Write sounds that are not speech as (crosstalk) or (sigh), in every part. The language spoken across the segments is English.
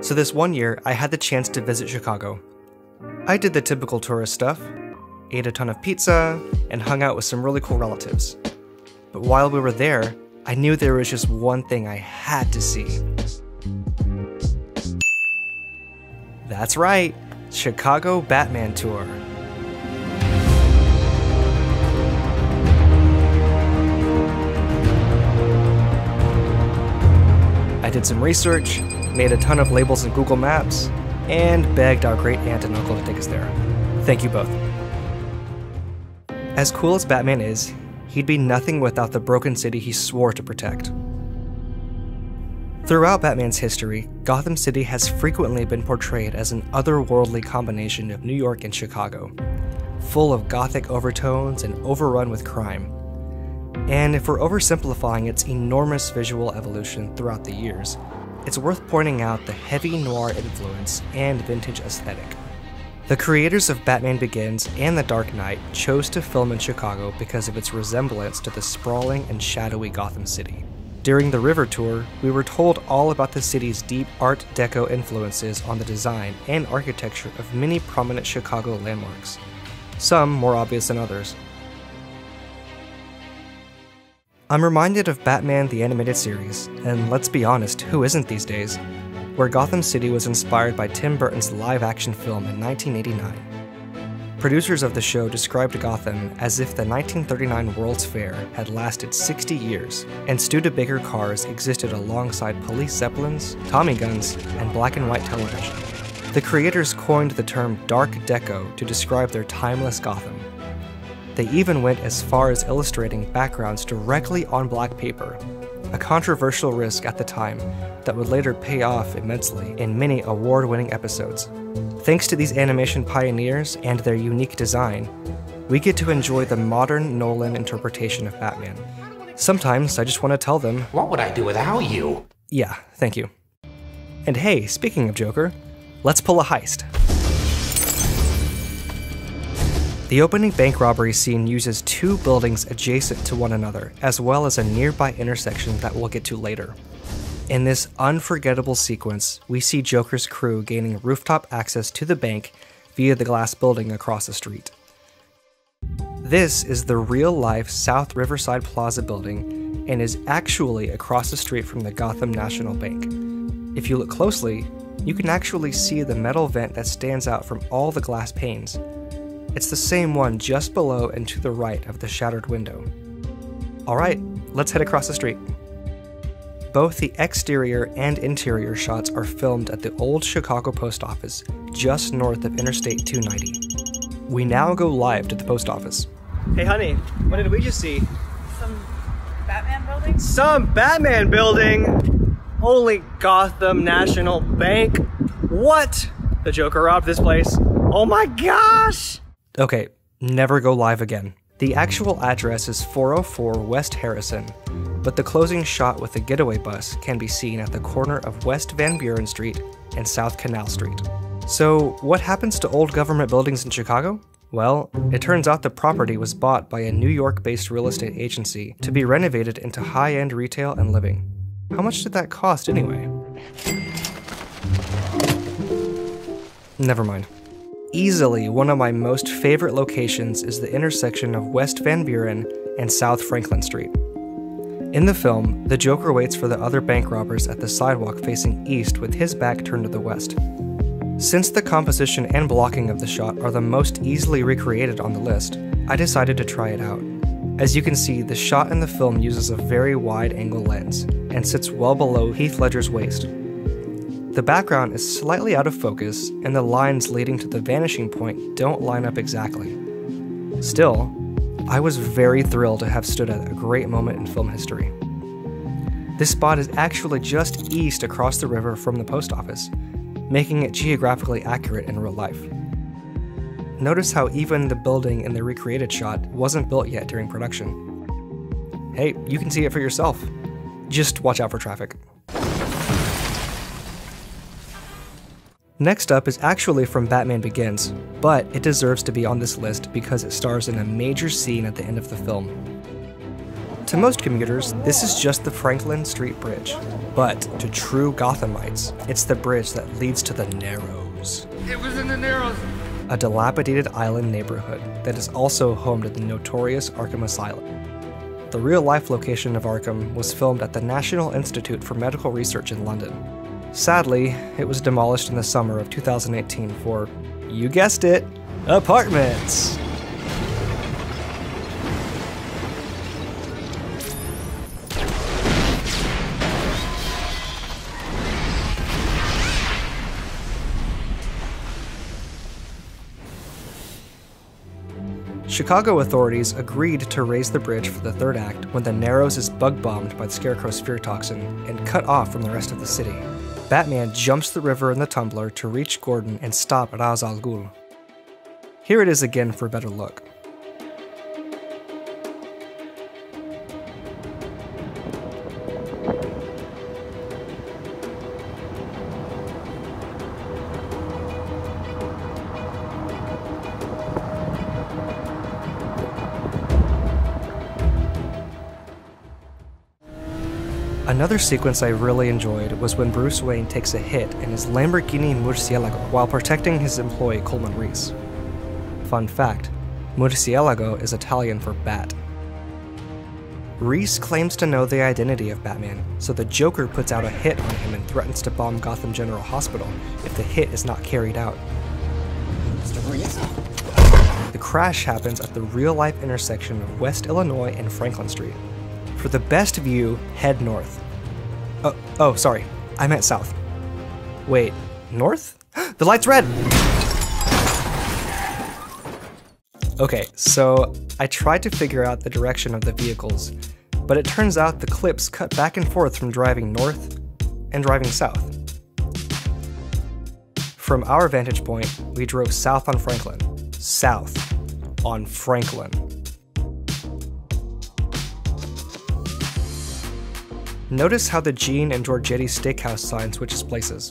So this one year, I had the chance to visit Chicago. I did the typical tourist stuff, ate a ton of pizza, and hung out with some really cool relatives. But while we were there, I knew there was just one thing I had to see. That's right, Chicago Batman Tour. I did some research, made a ton of labels in Google Maps, and begged our great aunt and uncle to take us there. Thank you both. As cool as Batman is, he'd be nothing without the broken city he swore to protect. Throughout Batman's history, Gotham City has frequently been portrayed as an otherworldly combination of New York and Chicago, full of gothic overtones and overrun with crime. And if we're oversimplifying its enormous visual evolution throughout the years, it's worth pointing out the heavy noir influence and vintage aesthetic. The creators of Batman Begins and The Dark Knight chose to film in Chicago because of its resemblance to the sprawling and shadowy Gotham City. During the River Tour, we were told all about the city's deep Art Deco influences on the design and architecture of many prominent Chicago landmarks, some more obvious than others. I'm reminded of Batman the Animated Series, and let's be honest, who isn't these days? Where Gotham City was inspired by Tim Burton's live action film in 1989. Producers of the show described Gotham as if the 1939 World's Fair had lasted 60 years, and Studebaker cars existed alongside police zeppelins, Tommy guns, and black and white television. The creators coined the term Dark Deco to describe their timeless Gotham. They even went as far as illustrating backgrounds directly on black paper, a controversial risk at the time that would later pay off immensely in many award winning episodes. Thanks to these animation pioneers and their unique design, we get to enjoy the modern Nolan interpretation of Batman. Sometimes I just want to tell them, What would I do without you? yeah, thank you. And hey, speaking of Joker, let's pull a heist. The opening bank robbery scene uses two buildings adjacent to one another, as well as a nearby intersection that we'll get to later. In this unforgettable sequence, we see Joker's crew gaining rooftop access to the bank via the glass building across the street. This is the real life South Riverside Plaza building and is actually across the street from the Gotham National Bank. If you look closely, you can actually see the metal vent that stands out from all the glass panes. It's the same one just below and to the right of the shattered window. Alright, let's head across the street. Both the exterior and interior shots are filmed at the old Chicago post office, just north of Interstate 290. We now go live to the post office. Hey, honey, what did we just see? Some Batman building? Some Batman building! Holy Gotham National Bank! What? The Joker robbed this place. Oh my gosh! Okay, never go live again. The actual address is 404 West Harrison, but the closing shot with the getaway bus can be seen at the corner of West Van Buren Street and South Canal Street. So, what happens to old government buildings in Chicago? Well, it turns out the property was bought by a New York based real estate agency to be renovated into high end retail and living. How much did that cost anyway? Never mind. Easily one of my most favorite locations is the intersection of West Van Buren and South Franklin Street. In the film, the Joker waits for the other bank robbers at the sidewalk facing east with his back turned to the west. Since the composition and blocking of the shot are the most easily recreated on the list, I decided to try it out. As you can see, the shot in the film uses a very wide angle lens and sits well below Heath Ledger's waist. The background is slightly out of focus, and the lines leading to the vanishing point don't line up exactly. Still, I was very thrilled to have stood at a great moment in film history. This spot is actually just east across the river from the post office, making it geographically accurate in real life. Notice how even the building in the recreated shot wasn't built yet during production. Hey, you can see it for yourself. Just watch out for traffic. Next up is actually from Batman Begins, but it deserves to be on this list because it stars in a major scene at the end of the film. To most commuters, this is just the Franklin Street Bridge. But to true Gothamites, it's the bridge that leads to the Narrows. It was in the Narrows. A dilapidated island neighborhood that is also home to the notorious Arkham Asylum. The real life location of Arkham was filmed at the National Institute for Medical Research in London. Sadly, it was demolished in the summer of 2018 for, you guessed it, apartments! Chicago authorities agreed to raise the bridge for the third act when the Narrows is bug bombed by the Scarecrow's fear toxin and cut off from the rest of the city. Batman jumps the river in the tumbler to reach Gordon and stop Ra's al Ghul. Here it is again for a better look. Another sequence I really enjoyed was when Bruce Wayne takes a hit in his Lamborghini Murcielago while protecting his employee Coleman Reese. Fun fact Murcielago is Italian for bat. Reese claims to know the identity of Batman, so the Joker puts out a hit on him and threatens to bomb Gotham General Hospital if the hit is not carried out. Mr. Reese? The crash happens at the real life intersection of West Illinois and Franklin Street. For the best view, head north. Oh, oh, sorry. I meant south. Wait, north? (gasps) the light's red! Okay, so I tried to figure out the direction of the vehicles, but it turns out the clips cut back and forth from driving north and driving south. From our vantage point, we drove south on Franklin. South on Franklin. Notice how the Gene and Georgetti Steakhouse sign switches places.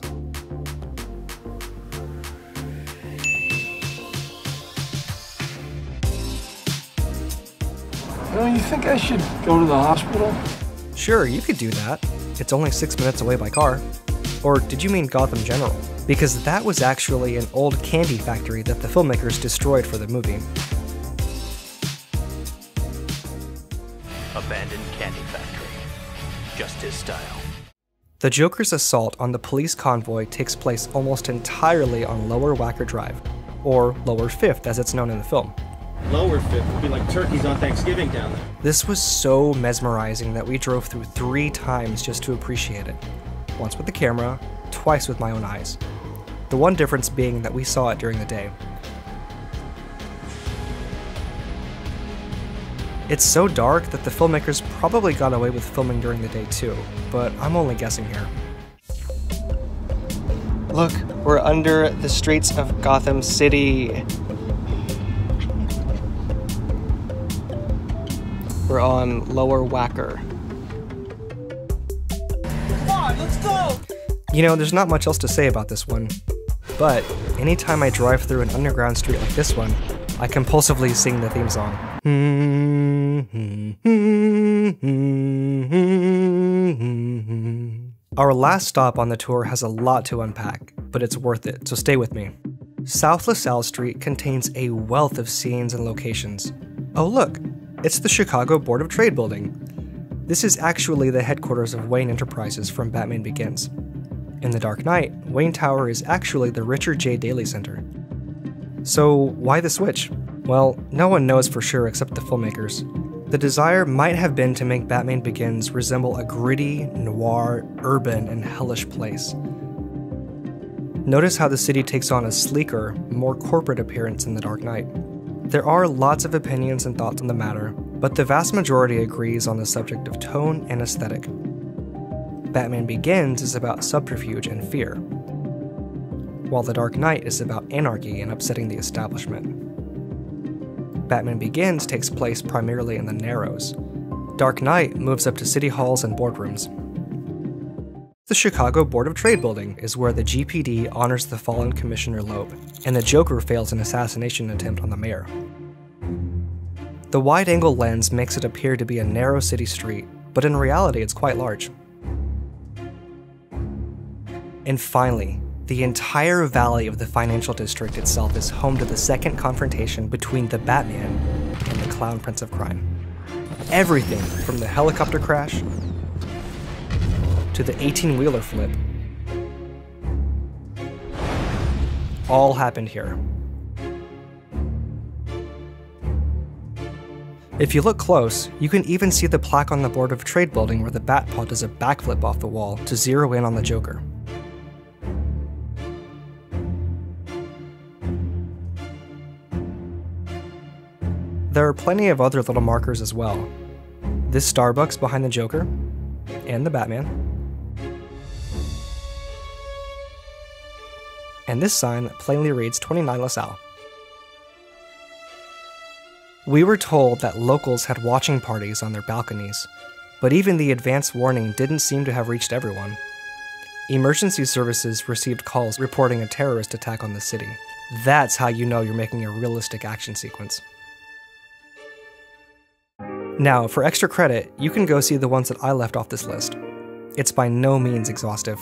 You know, you think I should go to the hospital? Sure, you could do that. It's only six minutes away by car. Or did you mean Gotham General? Because that was actually an old candy factory that the filmmakers destroyed for the movie. His style. The Joker's assault on the police convoy takes place almost entirely on Lower Wacker Drive, or Lower Fifth as it's known in the film. Lower Fifth would be like turkeys on Thanksgiving down there. This was so mesmerizing that we drove through three times just to appreciate it. Once with the camera, twice with my own eyes. The one difference being that we saw it during the day. It's so dark that the filmmakers probably got away with filming during the day too, but I'm only guessing here. Look, we're under the streets of Gotham City. We're on Lower Wacker. Come on, let's go! You know, there's not much else to say about this one, but anytime I drive through an underground street like this one, I compulsively sing the theme song. Our last stop on the tour has a lot to unpack, but it's worth it, so stay with me. South LaSalle Street contains a wealth of scenes and locations. Oh, look, it's the Chicago Board of Trade building. This is actually the headquarters of Wayne Enterprises from Batman Begins. In The Dark Knight, Wayne Tower is actually the Richard J. Daley Center. So, why the switch? Well, no one knows for sure except the filmmakers. The desire might have been to make Batman Begins resemble a gritty, noir, urban, and hellish place. Notice how the city takes on a sleeker, more corporate appearance in The Dark Knight. There are lots of opinions and thoughts on the matter, but the vast majority agrees on the subject of tone and aesthetic. Batman Begins is about subterfuge and fear, while The Dark Knight is about anarchy and upsetting the establishment. Batman Begins takes place primarily in the Narrows. Dark Knight moves up to city halls and boardrooms. The Chicago Board of Trade building is where the GPD honors the fallen Commissioner Loeb, and the Joker fails an assassination attempt on the mayor. The wide angle lens makes it appear to be a narrow city street, but in reality, it's quite large. And finally, the entire valley of the financial district itself is home to the second confrontation between the Batman and the Clown Prince of Crime. Everything from the helicopter crash to the 18 wheeler flip all happened here. If you look close, you can even see the plaque on the Board of Trade building where the Batpod does a backflip off the wall to zero in on the Joker. There are plenty of other little markers as well. This Starbucks behind the Joker, and the Batman. And this sign that plainly reads 29 LaSalle. We were told that locals had watching parties on their balconies, but even the advance warning didn't seem to have reached everyone. Emergency services received calls reporting a terrorist attack on the city. That's how you know you're making a realistic action sequence. Now, for extra credit, you can go see the ones that I left off this list. It's by no means exhaustive.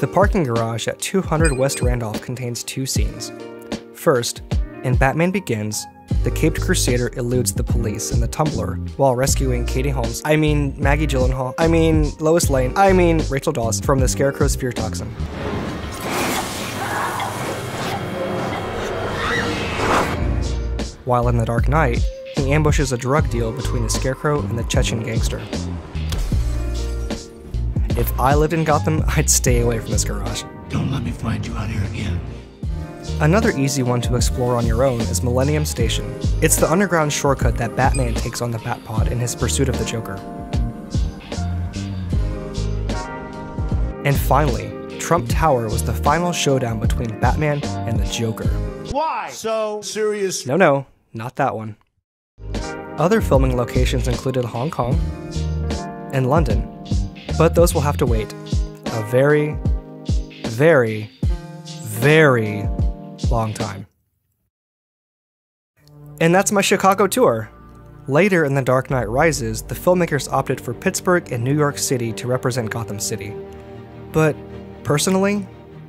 The parking garage at 200 West Randolph contains two scenes. First, in Batman Begins, the Caped Crusader eludes the police and the Tumbler while rescuing Katie Holmes, I mean Maggie Gyllenhaal, I mean Lois Lane, I mean Rachel Dawes from the Scarecrow's fear toxin. While in The Dark Knight, he ambushes a drug deal between the Scarecrow and the Chechen gangster. If I lived in Gotham, (laughs) I'd stay away from this garage. Don't let me find you out here again. Another easy one to explore on your own is Millennium Station. It's the underground shortcut that Batman takes on the Batpod in his pursuit of the Joker. And finally, Trump Tower was the final showdown between Batman and the Joker. Why so serious? No, no, not that one. Other filming locations included Hong Kong and London, but those will have to wait a very, very, very long time. And that's my Chicago tour. Later in The Dark Knight Rises, the filmmakers opted for Pittsburgh and New York City to represent Gotham City. But personally,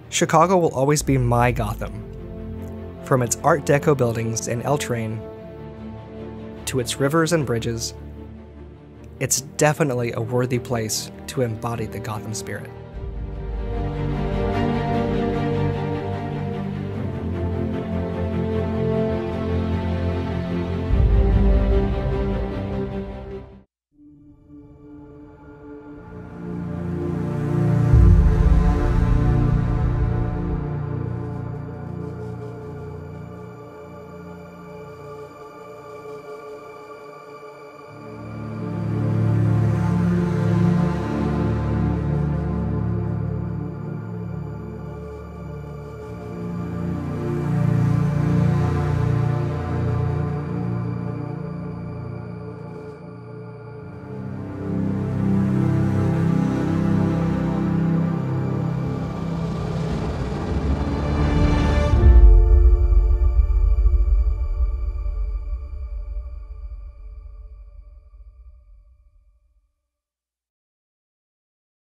Chicago will always be my Gotham. From its Art Deco buildings and L train to its rivers and bridges, it's definitely a worthy place to embody the Gotham spirit.